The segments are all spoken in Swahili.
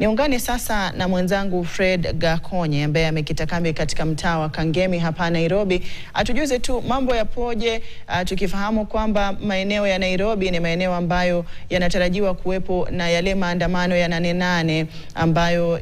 Niungane sasa na mwenzangu Fred Gakonye ambaye amekita kambi katika mtaa wa Kangemi hapa Nairobi, atujuze tu mambo yapoje, uh, tukifahamu kwamba maeneo ya Nairobi ni maeneo ambayo yanatarajiwa kuwepo na yale maandamano ya nane nane ambayo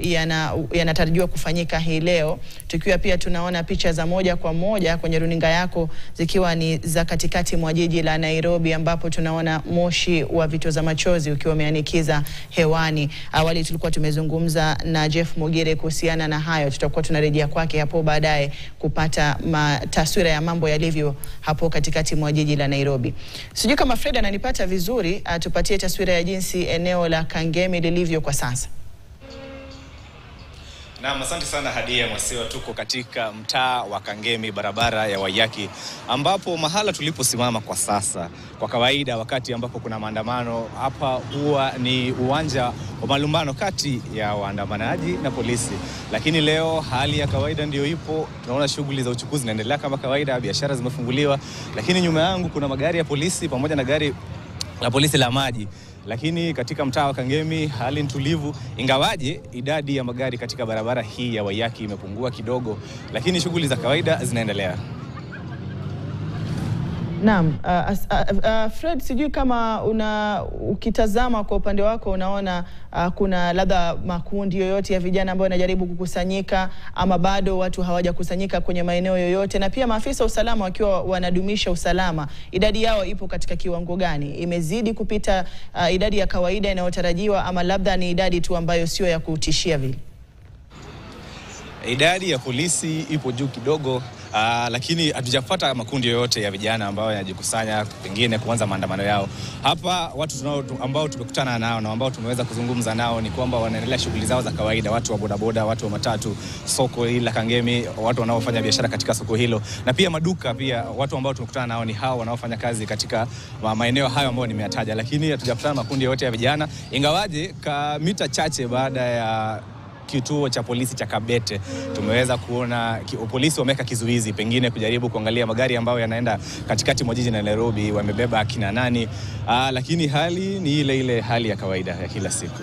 yanatarajiwa yana kufanyika hii leo, tukiwa pia tunaona picha za moja kwa moja kwenye runinga yako zikiwa ni za katikati mwa jiji la Nairobi ambapo tunaona moshi wa vitoza machozi ukiwa umeanikiza hewani. Awali tulikuwa tumezungumza na Jeff mogire kuhusiana na hayo, tutakuwa tunarejea kwake hapo baadaye kupata taswira ya mambo yalivyo hapo katikati mwa jiji la Nairobi. Sijui kama Fred ananipata vizuri, atupatie taswira ya jinsi eneo la Kangemi lilivyo kwa sasa. Naam, asante sana Hadia Mwasewa. Tuko katika mtaa wa Kangemi, barabara ya Waiyaki, ambapo mahala tuliposimama kwa sasa, kwa kawaida wakati ambapo kuna maandamano hapa huwa ni uwanja wa malumbano kati ya waandamanaji na polisi, lakini leo hali ya kawaida ndiyo ipo. Tunaona shughuli za uchukuzi zinaendelea kama kawaida, biashara zimefunguliwa, lakini nyuma yangu kuna magari ya polisi pamoja na gari la polisi la maji lakini katika mtaa wa Kangemi hali ni tulivu, ingawaje idadi ya magari katika barabara hii ya Waiyaki imepungua kidogo, lakini shughuli za kawaida zinaendelea. Naam, uh, uh, uh, Fred, sijui kama una ukitazama kwa upande wako unaona uh, kuna labda makundi yoyote ya vijana ambayo yanajaribu kukusanyika ama bado watu hawajakusanyika kwenye maeneo yoyote, na pia maafisa wa usalama wakiwa wanadumisha usalama, idadi yao ipo katika kiwango gani? Imezidi kupita uh, idadi ya kawaida inayotarajiwa ama labda ni idadi tu ambayo sio ya kutishia vile? Idadi ya polisi ipo juu kidogo. Uh, lakini hatujapata makundi yoyote ya vijana ambao yanajikusanya pengine kuanza maandamano yao hapa. Watu tunao ambao tumekutana nao na ambao tumeweza kuzungumza nao ni kwamba wanaendelea shughuli zao za kawaida, watu wa bodaboda, watu wa matatu, soko hili la Kangemi, watu wanaofanya biashara katika soko hilo na pia maduka. Pia watu ambao tumekutana nao ni hao wanaofanya kazi katika maeneo hayo ambayo nimeyataja, lakini hatujapata makundi yoyote ya vijana, ingawaje ka mita chache baada ya kituo cha polisi cha Kabete tumeweza kuona ki, polisi wameweka kizuizi pengine kujaribu kuangalia magari ambayo yanaenda katikati mwa jiji la Nairobi wamebeba akina nani. Aa, lakini hali ni ile ile hali ya kawaida ya kila siku.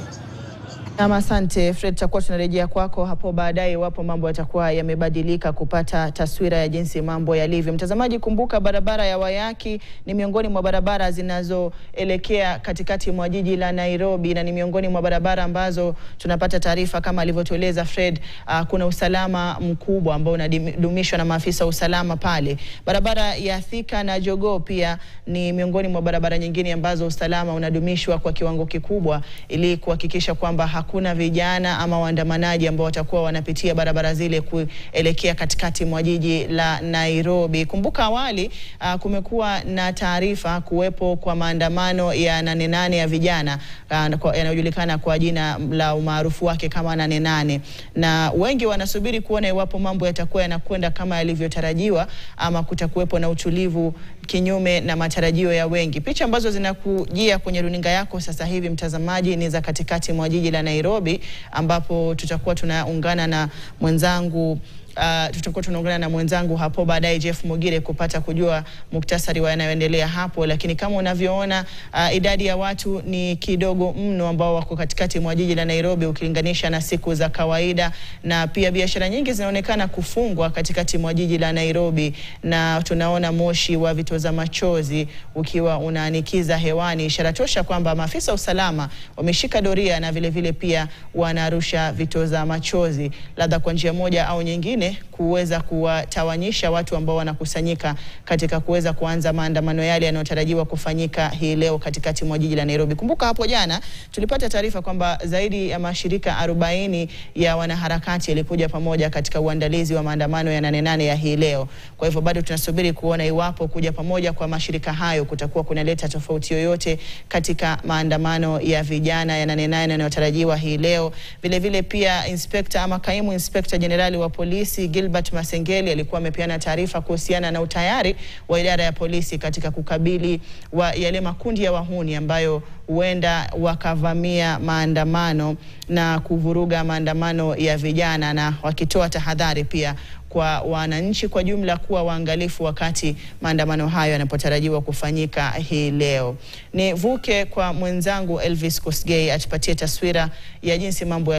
Ama asante Fred, tutakuwa tunarejea kwako hapo baadaye iwapo mambo yatakuwa yamebadilika, kupata taswira ya jinsi mambo yalivyo. Mtazamaji, kumbuka barabara ya Wayaki ni miongoni mwa barabara zinazoelekea katikati mwa jiji la Nairobi na ni miongoni mwa barabara ambazo tunapata taarifa kama alivyotueleza Fred, uh, kuna usalama mkubwa ambao unadumishwa na maafisa wa usalama pale. Barabara ya Thika na Jogoo pia ni miongoni mwa barabara nyingine ambazo usalama unadumishwa kwa kiwango kikubwa ili kuhakikisha kwamba hakuna vijana ama waandamanaji ambao watakuwa wanapitia barabara zile kuelekea katikati mwa jiji la Nairobi. Kumbuka awali uh, kumekuwa na taarifa kuwepo kwa maandamano ya nane nane ya vijana uh, yanayojulikana kwa jina la umaarufu wake kama nane nane, na wengi wanasubiri kuona iwapo mambo yatakuwa yanakwenda kama yalivyotarajiwa ama kutakuwepo na utulivu kinyume na matarajio ya wengi. Picha ambazo zinakujia kwenye runinga yako sasa hivi, mtazamaji, ni za katikati mwa jiji la Nairobi ambapo tutakuwa tunaungana na mwenzangu Uh, tutakuwa tunaungana na mwenzangu hapo baadaye Jeff Mugire kupata kujua muktasari wa yanayoendelea hapo, lakini kama unavyoona uh, idadi ya watu ni kidogo mno ambao wako katikati mwa jiji la Nairobi ukilinganisha na siku za kawaida, na pia biashara nyingi zinaonekana kufungwa katikati mwa jiji la Nairobi, na tunaona moshi wa vitoza machozi ukiwa unaanikiza hewani, ishara tosha kwamba maafisa usalama wameshika doria na vile vile pia wanarusha vitoza machozi, labda kwa njia moja au nyingine kuweza kuwatawanyisha watu ambao wanakusanyika katika kuweza kuanza maandamano yale yanayotarajiwa kufanyika hii leo katikati mwa jiji la Nairobi. Kumbuka hapo jana tulipata taarifa kwamba zaidi ya mashirika 40 ya wanaharakati yalikuja pamoja katika uandalizi wa maandamano ya nane nane ya hii leo. Kwa hivyo bado tunasubiri kuona iwapo kuja pamoja kwa mashirika hayo kutakuwa kunaleta tofauti yoyote katika maandamano ya vijana ya nane nane yanayotarajiwa hii leo. Vile vile pia inspekta ama kaimu inspekta jenerali wa polisi Gilbert Masengeli alikuwa amepeana taarifa kuhusiana na utayari wa idara ya polisi katika kukabili wa yale makundi ya wahuni ambayo huenda wakavamia maandamano na kuvuruga maandamano ya vijana, na wakitoa tahadhari pia kwa wananchi kwa jumla kuwa waangalifu wakati maandamano hayo yanapotarajiwa kufanyika hii leo. Nivuke kwa mwenzangu Elvis Kosgei atupatie taswira ya jinsi mambo